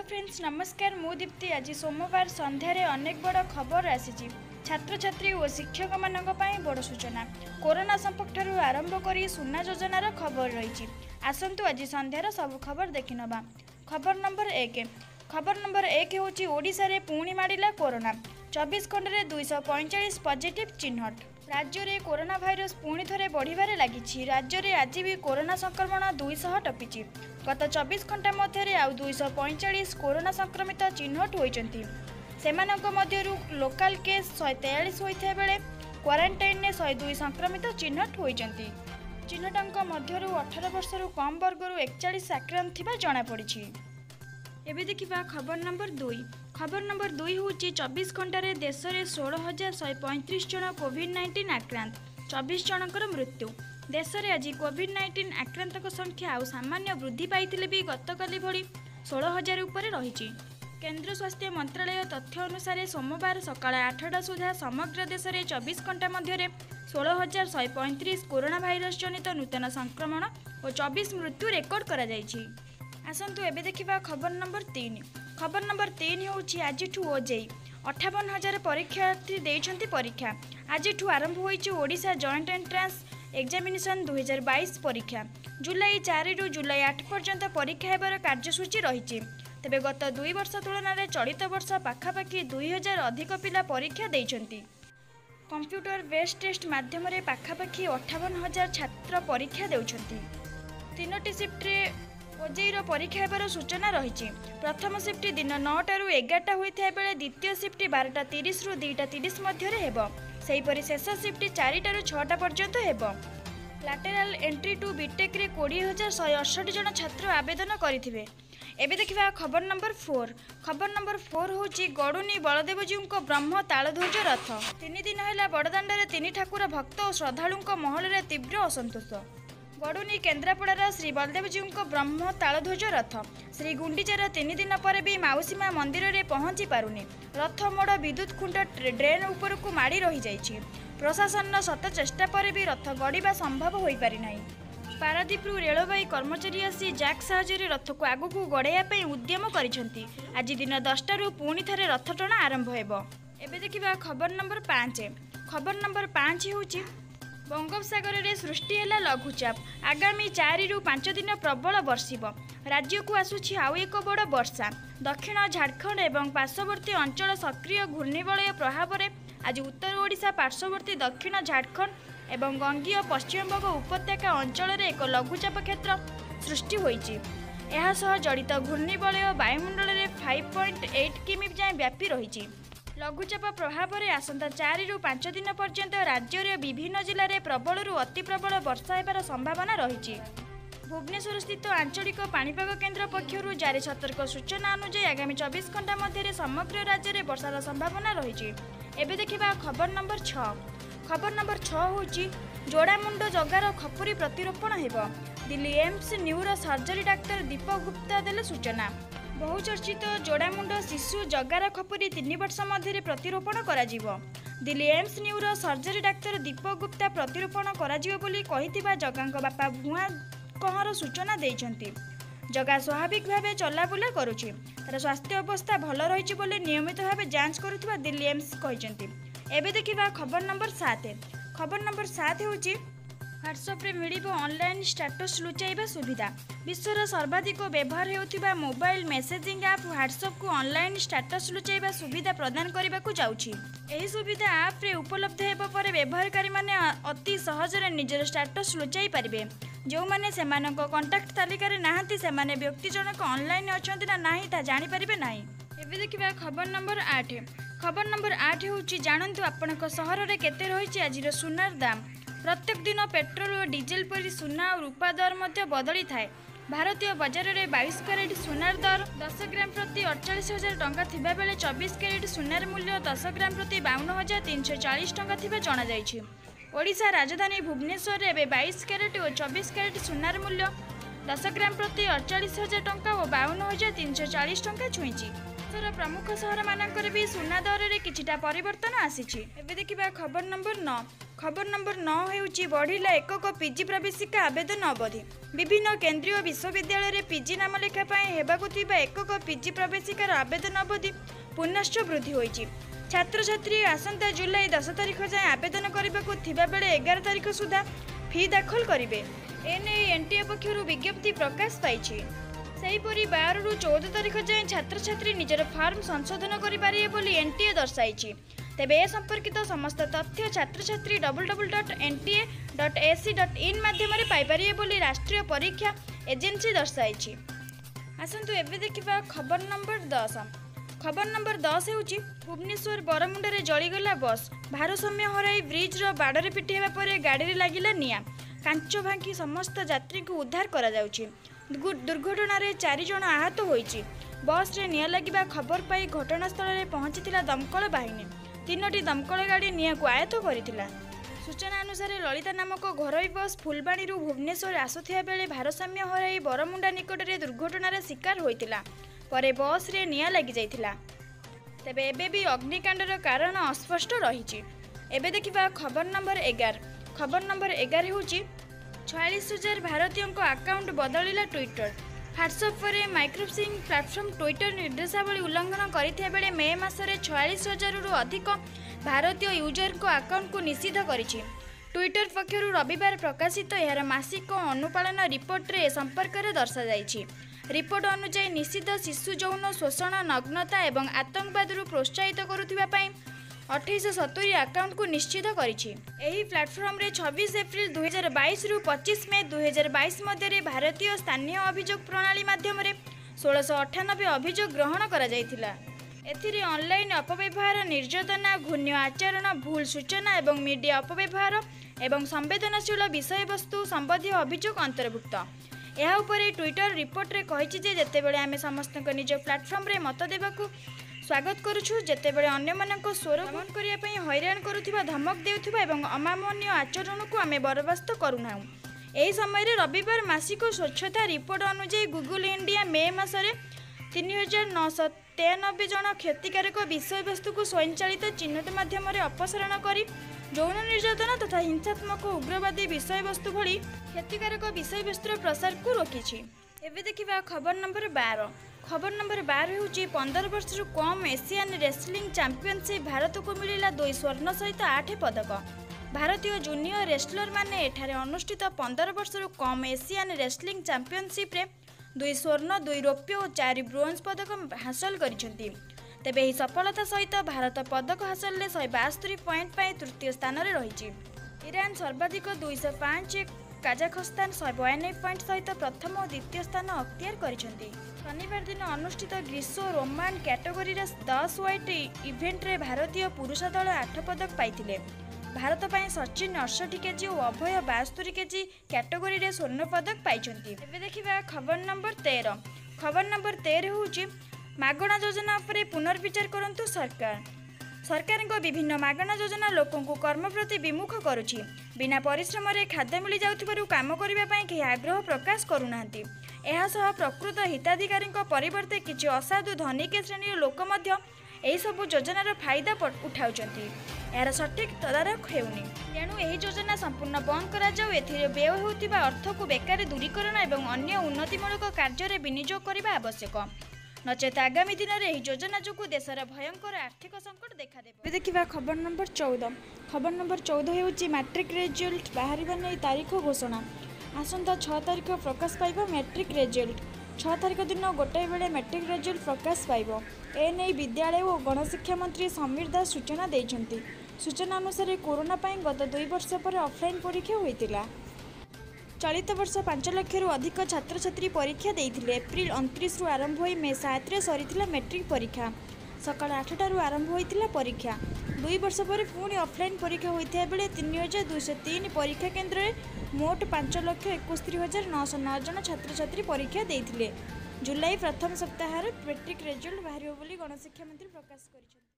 Hello friends ନମସ୍କାର ମୁଁ ଦୀପ୍ତି ଆଜି ସୋମବାର ସନ୍ଧ୍ୟାରେ ଅନେକ ବଡ଼ ଖବର ଆସିଛି। ଛାତ୍ରଛାତ୍ରୀ ଓ ଶିକ୍ଷକମାନଙ୍କ ପାଇଁ ବଡ଼ ସୂଚନା। କରୋନା ସମ୍ପର୍କଠାରୁ ଆରମ୍ଭ କରି ସୁନା ଯୋଜନାର ଖବର ରହିଛି। ଆସନ୍ତୁ ଆଜି ସନ୍ଧ୍ୟାର ସବୁ ଖବର ଦେଖିନେବା ଖବର ନମ୍ବର ଏକ। ଖବର ନମ୍ବର ଏକ ହେଉଛି ଓଡ଼ିଶାରେ ପୁଣି ମାଡ଼ିଲା କରୋନା। ଚବିଶ ଘଣ୍ଟାରେ ଦୁଇଶହ ପଇଁଚାଳିଶ ପଜିଟିଭ୍ ଚିହ୍ନଟ। ରାଜ୍ୟରେ କରୋନା ଭାଇରସ ପୁଣି ଥରେ ବଢ଼ିବାରେ ଲାଗିଛି। ରାଜ୍ୟରେ ଆଜି ବି କରୋନା ସଂକ୍ରମଣ ଦୁଇଶହ ଟପିଛି। ଗତ ଚବିଶ ଘଣ୍ଟା ମଧ୍ୟରେ ଆଉ ଦୁଇଶହ ପଇଁଚାଳିଶ କରୋନା ସଂକ୍ରମିତ ଚିହ୍ନଟ ହୋଇଛନ୍ତି। ସେମାନଙ୍କ ମଧ୍ୟରୁ ଲୋକାଲ୍ କେସ୍ ଶହେ ତେୟାଳିଶ ହୋଇଥିବା ବେଳେ କ୍ୱାରେଣ୍ଟାଇନ୍ରେ ଶହେ ଦୁଇ ସଂକ୍ରମିତ ଚିହ୍ନଟ ହୋଇଛନ୍ତି। ଚିହ୍ନଟଙ୍କ ମଧ୍ୟରୁ ଅଠର ବର୍ଷରୁ କମ୍ ବର୍ଗରୁ ଏକଚାଳିଶ ଆକ୍ରାନ୍ତ ଥିବା ଜଣାପଡ଼ିଛି। ଏବେ ଦେଖିବା ଖବର ନମ୍ବର ଦୁଇ। ଖବର ନମ୍ବର ଦୁଇ ହେଉଛି ଚବିଶ ଘଣ୍ଟାରେ ଦେଶରେ ଷୋହଳ ହଜାର ଶହେ ପଇଁତିରିଶ ଜଣ କୋଭିଡ୍ ନାଇଣ୍ଟିନ୍ ଆକ୍ରାନ୍ତ। ଚବିଶ ଜଣଙ୍କର ମୃତ୍ୟୁ। ଦେଶରେ ଆଜି କୋଭିଡ୍ ନାଇଣ୍ଟିନ୍ ଆକ୍ରାନ୍ତଙ୍କ ସଂଖ୍ୟା ଆଉ ସାମାନ୍ୟ ବୃଦ୍ଧି ପାଇଥିଲେ ବି ଗତକାଲି ଭଳି ଷୋହଳ ହଜାର ଉପରେ ରହିଛି। କେନ୍ଦ୍ର ସ୍ୱାସ୍ଥ୍ୟ ମନ୍ତ୍ରାଳୟ ତଥ୍ୟ ଅନୁସାରେ ସୋମବାର ସକାଳ ଆଠଟା ସୁଦ୍ଧା ସମଗ୍ର ଦେଶରେ ଚବିଶ ଘଣ୍ଟା ମଧ୍ୟରେ ଷୋହଳ ହଜାର ଶହେ ପଇଁତିରିଶ କରୋନା ଭାଇରସ ଜନିତ ନୂତନ ସଂକ୍ରମଣ ଓ ଚବିଶ ମୃତ୍ୟୁ ରେକର୍ଡ କରାଯାଇଛି। ଆସନ୍ତୁ ଏବେ ଦେଖିବା ଖବର ନମ୍ବର ତିନି। ଖବର ନମ୍ବର ତିନି ହେଉଛି ଆଜିଠୁ ଓଜେଇ ଅଠାବନ ହଜାର ପରୀକ୍ଷାର୍ଥୀ ଦେଇଛନ୍ତି ପରୀକ୍ଷା। ଆଜିଠୁ ଆରମ୍ଭ ହୋଇଛି ଓଡ଼ିଶା ଜଏଣ୍ଟ ଏଣ୍ଟ୍ରାନ୍ସ ଏକ୍ଜାମିନେସନ୍ ଦୁଇହଜାର ବାଇଶ ପରୀକ୍ଷା। ଜୁଲାଇ ଚାରିରୁ ଜୁଲାଇ ଆଠ ପର୍ଯ୍ୟନ୍ତ ପରୀକ୍ଷା ହେବାର କାର୍ଯ୍ୟସୂଚୀ ରହିଛି। ତେବେ ଗତ ଦୁଇ ବର୍ଷ ତୁଳନାରେ ଚଳିତ ବର୍ଷ ପାଖାପାଖି ଦୁଇ ହଜାର ଅଧିକ ପିଲା ପରୀକ୍ଷା ଦେଇଛନ୍ତି। କମ୍ପ୍ୟୁଟର ବେସ୍ ଟେଷ୍ଟ ମାଧ୍ୟମରେ ପାଖାପାଖି ଅଠାବନ ହଜାର ଛାତ୍ର ପରୀକ୍ଷା ଦେଉଛନ୍ତି। ତିନୋଟି ସିଫ୍ଟରେ ଓଜେଇର ପରୀକ୍ଷା ହେବାର ସୂଚନା ରହିଛି। ପ୍ରଥମ ସିଫ୍ଟ ଦିନ ନଅଟାରୁ ଏଗାରଟା ହୋଇଥିବା ବେଳେ ଦ୍ୱିତୀୟ ସିଫ୍ଟ ବାରଟା ତିରିଶରୁ ଦୁଇଟା ତିରିଶ ମଧ୍ୟରେ ହେବ। ସେହିପରି ଶେଷ ସିଫ୍ଟ ଚାରିଟାରୁ ଛଅଟା ପର୍ଯ୍ୟନ୍ତ ହେବ। ଲାଟେରାଲ ଏଣ୍ଟ୍ରି ଟୁ ବିଟେକ୍ରେ କୋଡ଼ିଏ ହଜାର ଶହେ ଅଠଷଠି ଜଣ ଛାତ୍ର ଆବେଦନ କରିଥିବେ। ଏବେ ଦେଖିବା ଖବର ନମ୍ବର ଫୋର୍। ଖବର ନମ୍ବର ଫୋର୍ ହେଉଛି ଗଡ଼ୁନି ବଳଦେବଜୀଉଙ୍କ ବ୍ରହ୍ମ ତାଳଧ୍ୱଜ ରଥ। ତିନି ଦିନ ହେଲା ବଡ଼ଦାଣ୍ଡରେ ତିନି ଠାକୁର ଭକ୍ତ ଓ ଶ୍ରଦ୍ଧାଳୁଙ୍କ ମହଲରେ ତୀବ୍ର ଅସନ୍ତୋଷ। ଗଡ଼ୁନି କେନ୍ଦ୍ରାପଡ଼ାର ଶ୍ରୀ ବଳଦେବଜୀଉଙ୍କ ବ୍ରହ୍ମ ତାଳଧ୍ୱଜ ରଥ। ଶ୍ରୀ ଗୁଣ୍ଡିଚାର ତିନି ଦିନ ପରେ ବି ମାଉସୀ ମା ମନ୍ଦିରରେ ପହଞ୍ଚି ପାରୁନି। ରଥ ମୋଡ଼ ବିଦ୍ୟୁତ୍ ଖୁଣ୍ଟ ଡ୍ରେନ୍ ଉପରକୁ ମାଡ଼ି ରହିଯାଇଛି। ପ୍ରଶାସନର ଶତ ଚେଷ୍ଟା ପରେ ବି ରଥ ଗଡ଼ିବା ସମ୍ଭବ ହୋଇପାରିନାହିଁ। ପାରାଦୀପରୁ ରେଳବାଇ କର୍ମଚାରୀ ଆସି ଜ୍ୟାକ୍ ସାହାଯ୍ୟରେ ରଥକୁ ଆଗକୁ ଗଡ଼ାଇବା ପାଇଁ ଉଦ୍ୟମ କରିଛନ୍ତି। ଆଜି ଦିନ ଦଶଟାରୁ ପୁଣି ଥରେ ରଥ ଟଣା ଆରମ୍ଭ ହେବ। ଏବେ ଦେଖିବା ଖବର ନମ୍ବର ପାଞ୍ଚ। ଖବର ନମ୍ବର ପାଞ୍ଚ ହେଉଛି ବଙ୍ଗୋପସାଗରରେ ସୃଷ୍ଟି ହେଲା ଲଘୁଚାପ। ଆଗାମୀ ଚାରିରୁ ପାଞ୍ଚ ଦିନ ପ୍ରବଳ ବର୍ଷିବ। ରାଜ୍ୟକୁ ଆସୁଛି ଆଉ ଏକ ବଡ଼ ବର୍ଷା। ଦକ୍ଷିଣ ଝାଡ଼ଖଣ୍ଡ ଏବଂ ପାର୍ଶ୍ୱବର୍ତ୍ତୀ ଅଞ୍ଚଳ ସକ୍ରିୟ ଘୂର୍ଣ୍ଣିବଳୟ ପ୍ରଭାବରେ ଆଜି ଉତ୍ତର ଓଡ଼ିଶା ପାର୍ଶ୍ୱବର୍ତ୍ତୀ ଦକ୍ଷିଣ ଝାଡ଼ଖଣ୍ଡ ଏବଂ ଗଙ୍ଗୀୟ ପଶ୍ଚିମବଙ୍ଗ ଉପତ୍ୟକା ଅଞ୍ଚଳରେ ଏକ ଲଘୁଚାପ କ୍ଷେତ୍ର ସୃଷ୍ଟି ହୋଇଛି। ଏହା ସହ ଜଡ଼ିତ ଘୂର୍ଣ୍ଣିବଳୟ ବାୟୁମଣ୍ଡଳରେ ଫାଇଭ୍ ପଏଣ୍ଟ ଏଇଟ୍ କିମି ଯାଏଁ ବ୍ୟାପି ରହିଛି। ଲଘୁଚାପ ପ୍ରଭାବରେ ଆସନ୍ତା ଚାରିରୁ ପାଞ୍ଚ ଦିନ ପର୍ଯ୍ୟନ୍ତ ରାଜ୍ୟର ବିଭିନ୍ନ ଜିଲ୍ଲାରେ ପ୍ରବଳରୁ ଅତି ପ୍ରବଳ ବର୍ଷା ହେବାର ସମ୍ଭାବନା ରହିଛି। ଭୁବନେଶ୍ୱର ସ୍ଥିତ ଆଞ୍ଚଳିକ ପାଣିପାଗ କେନ୍ଦ୍ର ପକ୍ଷରୁ ଜାରି ସତର୍କ ସୂଚନା ଅନୁଯାୟୀ ଆଗାମୀ ଚବିଶ ଘଣ୍ଟା ମଧ୍ୟରେ ସମଗ୍ର ରାଜ୍ୟରେ ବର୍ଷାର ସମ୍ଭାବନା ରହିଛି। ଏବେ ଦେଖିବା ଖବର ନମ୍ବର ଛଅ। ଖବର ନମ୍ବର ଛଅ ହେଉଛି ଯୋଡ଼ାମୁଣ୍ଡ ଜଗାର ଖପୁରୀ ପ୍ରତିରୋପଣ ହେବ। ଦିଲ୍ଲୀ ଏମ୍ସ ନ୍ୟୁର ସର୍ଜରୀ ଡାକ୍ତର ଦୀପକ ଗୁପ୍ତା ଦେଲେ ସୂଚନା। ବହୁଚର୍ଚ୍ଚିତ ଯୋଡ଼ାମୁଣ୍ଡ ଶିଶୁ ଜଗାର ଖପୁରୀ ତିନି ବର୍ଷ ମଧ୍ୟରେ ପ୍ରତିରୋପଣ କରାଯିବ। ଦିଲ୍ଲୀ ଏମ୍ସ ନ୍ୟୁର ସର୍ଜରୀ ଡାକ୍ତର ଦୀପକ ଗୁପ୍ତା ପ୍ରତିରୋପଣ କରାଯିବ ବୋଲି କହିଥିବା ଜଗାଙ୍କ ବାପା ଭୁଆଁ କହଁର ସୂଚନା ଦେଇଛନ୍ତି। ଜଗା ସ୍ୱାଭାବିକ ଭାବେ ଚଲାବୁଲା କରୁଛି। ତାର ସ୍ୱାସ୍ଥ୍ୟ ଅବସ୍ଥା ଭଲ ରହିଛି ବୋଲି ନିୟମିତ ଭାବେ ଯାଞ୍ଚ କରୁଥିବା ଦିଲ୍ଲୀ ଏମ୍ସ କହିଛନ୍ତି। ଏବେ ଦେଖିବା ଖବର ନମ୍ବର ସାତ। ଖବର ନମ୍ବର ସାତ ହେଉଛି ହ୍ୱାଟ୍ସଆପ୍ରେ ମିଳିବ ଅନଲାଇନ୍ ଷ୍ଟାଟସ୍ ଲୁଚାଇବା ସୁବିଧା। ବିଶ୍ୱର ସର୍ବାଧିକ ବ୍ୟବହାର ହେଉଥିବା ମୋବାଇଲ ମେସେଜିଂ ଆପ୍ ହ୍ୱାଟ୍ସଆପ୍କୁ ଅନଲାଇନ୍ ଷ୍ଟାଟସ୍ ଲୁଚାଇବା ସୁବିଧା ପ୍ରଦାନ କରିବାକୁ ଯାଉଛି। ଏହି ସୁବିଧା ଆପ୍ରେ ଉପଲବ୍ଧ ହେବା ପରେ ବ୍ୟବହାରକାରୀମାନେ ଅତି ସହଜରେ ନିଜର ଷ୍ଟାଟସ୍ ଲୁଚାଇ ପାରିବେ। ଯେଉଁମାନେ ସେମାନଙ୍କ କଣ୍ଟାକ୍ଟ ତାଲିକାରେ ନାହାନ୍ତି ସେମାନେ ବ୍ୟକ୍ତି ଜଣକ ଅନଲାଇନ୍ ଅଛନ୍ତି ନା ନାହିଁ ତାହା ଜାଣିପାରିବେ ନାହିଁ। ଏବେ ଦେଖିବା ଖବର ନମ୍ବର ଆଠ। ଖବର ନମ୍ବର ଆଠ ହେଉଛି ଜାଣନ୍ତୁ ଆପଣଙ୍କ ସହରରେ କେତେ ରହିଛି ଆଜିର ସୁନାର ଦାମ। ପ୍ରତ୍ୟେକ ଦିନ ପେଟ୍ରୋଲ ଓ ଡିଜେଲ ପରି ସୁନା ଓ ରୂପା ଦର ମଧ୍ୟ ବଦଳିଥାଏ। ଭାରତୀୟ ବଜାରରେ ବାଇଶ କ୍ୟାରେଟ୍ ସୁନାର ଦର ଦଶ ଗ୍ରାମ ପ୍ରତି ଅଡ଼ଚାଳିଶ ହଜାର ଟଙ୍କା ଥିବାବେଳେ ଚବିଶ କ୍ୟାରେଟ୍ ସୁନାର ମୂଲ୍ୟ ଦଶ ଗ୍ରାମ ପ୍ରତି ବାଉନ ହଜାର ତିନିଶହ ଚାଳିଶ ଟଙ୍କା ଥିବା ଜଣାଯାଇଛି। ଓଡ଼ିଶା ରାଜଧାନୀ ଭୁବନେଶ୍ୱରରେ ଏବେ ବାଇଶ କ୍ୟାରେଟ୍ ଓ ଚବିଶ କ୍ୟାରେଟ୍ ସୁନାର ମୂଲ୍ୟ ଦଶ ଗ୍ରାମ ପ୍ରତି ଅଡ଼ଚାଳିଶ ହଜାର ଟଙ୍କା ଓ ବାଉନ ହଜାର ତିନିଶହ ଚାଳିଶ ଟଙ୍କା ଛୁଇଁଛି। ଦେଶର ପ୍ରମୁଖ ସହରମାନଙ୍କରେ ବି ସୁନା ଦରରେ କିଛିଟା ପରିବର୍ତ୍ତନ ଆସିଛି। ଏବେ ଦେଖିବା ଖବର ନମ୍ବର ନଅ। ଖବର ନମ୍ବର ନଅ ହେଉଛି ବଢ଼ିଲା ଏକକ ପିଜି ପ୍ରବେଶିକା ଆବେଦନ ଅବଧି। ବିଭିନ୍ନ କେନ୍ଦ୍ରୀୟ ବିଶ୍ୱବିଦ୍ୟାଳୟରେ ପିଜି ନାମ ଲେଖା ପାଇଁ ହେବାକୁ ଥିବା ଏକକ ପିଜି ପ୍ରବେଶିକାର ଆବେଦନ ଅବଧି ପୁନଶ୍ଚ ବୃଦ୍ଧି ହୋଇଛି। ଛାତ୍ରଛାତ୍ରୀ ଆସନ୍ତା ଜୁଲାଇ ଦଶ ତାରିଖ ଯାଏଁ ଆବେଦନ କରିବାକୁ ଥିବାବେଳେ ଏଗାର ତାରିଖ ସୁଦ୍ଧା ଫି ଦାଖଲ କରିବେ। ଏନେଇ ଏନ୍ଟିଏ ପକ୍ଷରୁ ବିଜ୍ଞପ୍ତି ପ୍ରକାଶ ପାଇଛି। ସେହିପରି ବାରରୁ ଚଉଦ ତାରିଖ ଯାଏଁ ଛାତ୍ରଛାତ୍ରୀ ନିଜର ଫର୍ମ ସଂଶୋଧନ କରିପାରିବେ ବୋଲି ଏନ୍ଟିଏ ଦର୍ଶାଇଛି। ତେବେ ଏ ସମ୍ପର୍କିତ ସମସ୍ତ ତଥ୍ୟ ଛାତ୍ରଛାତ୍ରୀ double double dot NTA dot AC dot in ମାଧ୍ୟମରେ ପାଇପାରିବେ ବୋଲି ରାଷ୍ଟ୍ରୀୟ ପରୀକ୍ଷା ଏଜେନ୍ସି ଦର୍ଶାଇଛି। ଆସନ୍ତୁ ଏବେ ଦେଖିବା ଖବର ନମ୍ବର ଦଶ। ଖବର ନମ୍ବର ଦଶ ହେଉଛି ଭୁବନେଶ୍ୱର ବରମୁଣ୍ଡାରେ ଜଳିଗଲା ବସ୍। ଭାରସାମ୍ୟ ହରାଇ ବ୍ରିଜ୍ର ବାଡ଼ରେ ପିଟି ହେବା ପରେ ଗାଡ଼ିରେ ଲାଗିଲା ନିଆଁ। କାଞ୍ଚ ଭାଙ୍ଗି ସମସ୍ତ ଯାତ୍ରୀଙ୍କୁ ଉଦ୍ଧାର କରାଯାଉଛି। ଦୁର୍ଘ- ଦୁର୍ଘଟଣାରେ ଚାରି ଜଣ ଆହତ ହୋଇଛି। ବସ୍ରେ ନିଆଁ ଲାଗିବା ଖବର ପାଇ ଘଟଣାସ୍ଥଳରେ ପହଞ୍ଚିଥିଲା ଦମକଳ ବାହିନୀ। ତିନୋଟି ଦମକଳ ଗାଡ଼ି ନିଆଁକୁ ଆୟତ୍ତ କରିଥିଲା। ସୂଚନା ଅନୁସାରେ ଲଳିତା ନାମକ ଘରୋଇ ବସ୍ ଫୁଲବାଣୀରୁ ଭୁବନେଶ୍ୱର ଆସୁଥିବା ବେଳେ ଭାରସାମ୍ୟ ହରାଇ ବରମୁଣ୍ଡା ନିକଟରେ ଦୁର୍ଘଟଣାର ଶିକାର ହୋଇଥିଲା। ପରେ ବସ୍ରେ ନିଆଁ ଲାଗିଯାଇଥିଲା। ତେବେ ଏବେ ବି ଅଗ୍ନିକାଣ୍ଡର କାରଣ ଅସ୍ପଷ୍ଟ ରହିଛି। ଏବେ ଦେଖିବା ଖବର ନମ୍ବର ଏଗାର। ଖବର ନମ୍ବର ଏଗାର ହେଉଛି ଛୟାଳିଶ ହଜାର ଭାରତୀୟଙ୍କ ଆକାଉଣ୍ଟ ବଦଳିଲା ଟ୍ୱିଟର। ହ୍ୱାଟ୍ସଆପ୍ ପରେ ମାଇକ୍ରୋସିଂ ପ୍ଲାଟଫର୍ମ ଟ୍ୱିଟର ନିର୍ଦ୍ଦେଶାବଳୀ ଉଲ୍ଲଂଘନ କରିଥିବା ବେଳେ ମେ ମାସରେ ଛୟାଳିଶ ହଜାରରୁ ଅଧିକ ଭାରତୀୟ ୟୁଜରଙ୍କ ଆକାଉଣ୍ଟକୁ ନିଷିଦ୍ଧ କରିଛି। ଟ୍ୱିଟର ପକ୍ଷରୁ ରବିବାର ପ୍ରକାଶିତ ଏହାର ମାସିକ ଅନୁପାଳନ ରିପୋର୍ଟରେ ଏ ସମ୍ପର୍କରେ ଦର୍ଶାଯାଇଛି। ରିପୋର୍ଟ ଅନୁଯାୟୀ ନିଷିଦ୍ଧ ଶିଶୁ ଯୌନ ଶୋଷଣ ନଗ୍ନତା ଏବଂ ଆତଙ୍କବାଦରୁ ପ୍ରୋତ୍ସାହିତ କରୁଥିବା ପାଇଁ ଅଠେଇଶ ସତୁରି ଆକାଉଣ୍ଟକୁ ନିଶ୍ଚିତ କରିଛି। ଏହି ପ୍ଲାଟଫର୍ମରେ ଛବିଶ ଏପ୍ରିଲ ଦୁଇହଜାର ବାଇଶରୁ ପଚିଶ ମେ ଦୁଇହଜାର ବାଇଶ ମଧ୍ୟରେ ଭାରତୀୟ ସ୍ଥାନୀୟ ଅଭିଯୋଗ ପ୍ରଣାଳୀ ମାଧ୍ୟମରେ ଷୋଳଶହ ଅଠାନବେ ଅଭିଯୋଗ ଗ୍ରହଣ କରାଯାଇଥିଲା। ଏଥିରେ ଅନଲାଇନ୍ ଅପବ୍ୟବହାର ନିର୍ଯାତନା ଘୃଣ୍ୟ ଆଚରଣ ଭୁଲ ସୂଚନା ଏବଂ ମିଡିଆ ଅପବ୍ୟବହାର ଏବଂ ସମ୍ବେଦନଶୀଳ ବିଷୟବସ୍ତୁ ସମ୍ବନ୍ଧୀୟ ଅଭିଯୋଗ ଅନ୍ତର୍ଭୁକ୍ତ। ଏହା ଉପରେ ଟ୍ୱିଟର ରିପୋର୍ଟରେ କହିଛି ଯେ ଯେତେବେଳେ ଆମେ ସମସ୍ତଙ୍କ ନିଜ ପ୍ଲାଟଫର୍ମରେ ମତ ଦେବାକୁ ସ୍ୱାଗତ କରୁଛୁ ଯେତେବେଳେ ଅନ୍ୟମାନଙ୍କ ସ୍ୱର ଦମନ କରିବା ପାଇଁ ହଇରାଣ କରୁଥିବା ଧମକ ଦେଉଥିବା ଏବଂ ଅମାନନୀୟ ଆଚରଣକୁ ଆମେ ବରଦାସ୍ତ କରୁନାହୁଁ। ଏହି ସମୟରେ ରବିବାର ମାସିକ ସ୍ୱଚ୍ଛତା ରିପୋର୍ଟ ଅନୁଯାୟୀ ଗୁଗୁଲ ଇଣ୍ଡିଆ ମେ ମାସରେ ତିନି ହଜାର ନଅଶହ ତେୟାନବେ ଜଣ କ୍ଷତିକାରକ ବିଷୟବସ୍ତୁକୁ ସ୍ୱୟଂଚାଳିତ ଚିହ୍ନଟ ମାଧ୍ୟମରେ ଅପସାରଣ କରି ଯୌନ ନିର୍ଯାତନା ତଥା ହିଂସାତ୍ମକ ଉଗ୍ରବାଦୀ ବିଷୟବସ୍ତୁ ଭଳି କ୍ଷତିକାରକ ବିଷୟବସ୍ତୁର ପ୍ରସାରକୁ ରୋକିଛି। ଏବେ ଦେଖିବା ଖବର ନମ୍ବର ବାର। ଖବର ନମ୍ବର ବାର ହେଉଛି ପନ୍ଦର ବର୍ଷରୁ କମ୍ ଏସିଆନ୍ ରେସଲିଂ ଚାମ୍ପିଅନସିପ୍ ଭାରତକୁ ମିଳିଲା ଦୁଇ ସ୍ୱର୍ଣ୍ଣ ସହିତ ଆଠ ପଦକ। ଭାରତୀୟ ଜୁନିୟର ରେସଲରମାନେ ଏଠାରେ ଅନୁଷ୍ଠିତ ପନ୍ଦର ବର୍ଷରୁ କମ୍ ଏସିଆନ୍ ରେସଲିଂ ଚାମ୍ପିଅନସିପ୍ରେ ଦୁଇ ସ୍ୱର୍ଣ୍ଣ ଦୁଇ ରୌପ୍ୟ ଓ ଚାରି ବ୍ରୋଞ୍ଜ ପଦକ ହାସଲ କରିଛନ୍ତି। ତେବେ ଏହି ସଫଳତା ସହିତ ଭାରତ ପଦକ ହାସଲରେ ଶହେ ବାସ୍ତରି ପଏଣ୍ଟ ପାଇଁ ତୃତୀୟ ସ୍ଥାନରେ ରହିଛି। ଇରାନ ସର୍ବାଧିକ ଦୁଇଶହ ପାଞ୍ଚ କାଜାଖସ୍ତାନ ଶହେ ବୟାନବେ ପଏଣ୍ଟ ସହିତ ପ୍ରଥମ ଓ ଦ୍ୱିତୀୟ ସ୍ଥାନ ଅକ୍ତିଆର କରିଛନ୍ତି। ଶନିବାର ଦିନ ଅନୁଷ୍ଠିତ ଗ୍ରୀଷ୍ମ ରୋମାନ କ୍ୟାଟେଗୋରୀର ଦଶ ୱାଇଟ୍ ଇଭେଣ୍ଟରେ ଭାରତୀୟ ପୁରୁଷ ଦଳ ଆଠ ପଦକ ପାଇଥିଲେ। ଭାରତ ପାଇଁ ସଚିନ ଅଠଷଠି କେଜି ଓ ଅଭୟ ବାସ୍ତରି କେଜି କ୍ୟାଟେଗୋରୀରେ ସ୍ୱର୍ଣ୍ଣ ପଦକ ପାଇଛନ୍ତି। ଏବେ ଦେଖିବା ଖବର ନମ୍ବର ତେର। ଖବର ନମ୍ବର ତେର ହେଉଛି ମାଗଣା ଯୋଜନା ଉପରେ ପୁନର୍ବିଚାର କରନ୍ତୁ ସରକାର। ସରକାରଙ୍କ ବିଭିନ୍ନ ମାଗଣା ଯୋଜନା ଲୋକଙ୍କୁ କର୍ମ ପ୍ରତି ବିମୁଖ କରୁଛି। ବିନା ପରିଶ୍ରମରେ ଖାଦ୍ୟ ମିଳିଯାଉଥିବାରୁ କାମ କରିବା ପାଇଁ କେହି ଆଗ୍ରହ ପ୍ରକାଶ କରୁନାହାନ୍ତି। ଏହା ସହ ପ୍ରକୃତ ହିତାଧିକାରୀଙ୍କ ପରିବର୍ତ୍ତେ କିଛି ଅସାଧୁ ଧନିକ ଶ୍ରେଣୀର ଲୋକ ମଧ୍ୟ ଏହିସବୁ ଯୋଜନାର ଫାଇଦା ଉଠାଉଛନ୍ତି। ଏହାର ସଠିକ୍ ତଦାରଖ ହେଉନି। ତେଣୁ ଏହି ଯୋଜନା ସମ୍ପୂର୍ଣ୍ଣ ବନ୍ଦ କରାଯାଉ ଏଥିରେ ବ୍ୟୟ ହେଉଥିବା ଅର୍ଥକୁ ବେକାରୀ ଦୂରୀକରଣ ଏବଂ ଅନ୍ୟ ଉନ୍ନତିମୂଳକ କାର୍ଯ୍ୟରେ ବିନିଯୋଗ କରିବା ଆବଶ୍ୟକ। ନଚେତ ଆଗାମୀ ଦିନରେ ଏହି ଯୋଜନା ଯୋଗୁଁ ଦେଶର ଭୟଙ୍କର ଆର୍ଥିକ ସଙ୍କଟ ଦେଖାଦେବ। ଦେଖିବା ଖବର ନମ୍ବର ଚଉଦ। ଖବର ନମ୍ବର ଚଉଦ ହେଉଛି ମାଟ୍ରିକ୍ ରେଜଲ୍ଟ ବାହାରିବା ନେଇ ତାରିଖ ଘୋଷଣା। ଆସନ୍ତା ଛଅ ତାରିଖ ପ୍ରକାଶ ପାଇବ ମ୍ୟାଟ୍ରିକ୍ ରେଜଲ୍ଟ ଛଅ ତାରିଖ ଦିନ ଗୋଟାଏ ବେଳେ ମ୍ୟାଟ୍ରିକ୍ ରେଜଲ୍ଟ ପ୍ରକାଶ ପାଇବ। ଏ ନେଇ ବିଦ୍ୟାଳୟ ଓ ଗଣଶିକ୍ଷା ମନ୍ତ୍ରୀ ସମୀର ଦାସ ସୂଚନା ଦେଇଛନ୍ତି। ସୂଚନା ଅନୁସାରେ କରୋନା ପାଇଁ ଗତ ଦୁଇ ବର୍ଷ ପରେ ଅଫ୍ଲାଇନ୍ ପରୀକ୍ଷା ହୋଇଥିଲା। ଚଳିତ ବର୍ଷ ପାଞ୍ଚ ଲକ୍ଷରୁ ଅଧିକ ଛାତ୍ରଛାତ୍ରୀ ପରୀକ୍ଷା ଦେଇଥିଲେ। ଏପ୍ରିଲ ଅଣତିରିଶରୁ ଆରମ୍ଭ ହୋଇ ମେ ସାତରେ ସରିଥିଲା ମେଟ୍ରିକ୍ ପରୀକ୍ଷା। ସକାଳ ଆଠଟାରୁ ଆରମ୍ଭ ହୋଇଥିଲା ପରୀକ୍ଷା। ଦୁଇ ବର୍ଷ ପରେ ପୁଣି ଅଫ୍ଲାଇନ୍ ପରୀକ୍ଷା ହୋଇଥିବା ବେଳେ ତିନି ହଜାର ଦୁଇଶହ ତିନି ପରୀକ୍ଷା କେନ୍ଦ୍ରରେ ମୋଟ ପାଞ୍ଚ ଲକ୍ଷ ଏକସ୍ତରୀ ହଜାର ନଅଶହ ନଅ ଜଣ ଛାତ୍ରଛାତ୍ରୀ ପରୀକ୍ଷା ଦେଇଥିଲେ। ଜୁଲାଇ ପ୍ରଥମ ସପ୍ତାହରେ ମେଟ୍ରିକ୍ ରେଜଲ୍ଟ ବାହାରିବ ବୋଲି ଗଣଶିକ୍ଷା ମନ୍ତ୍ରୀ ପ୍ରକାଶ କରିଛନ୍ତି।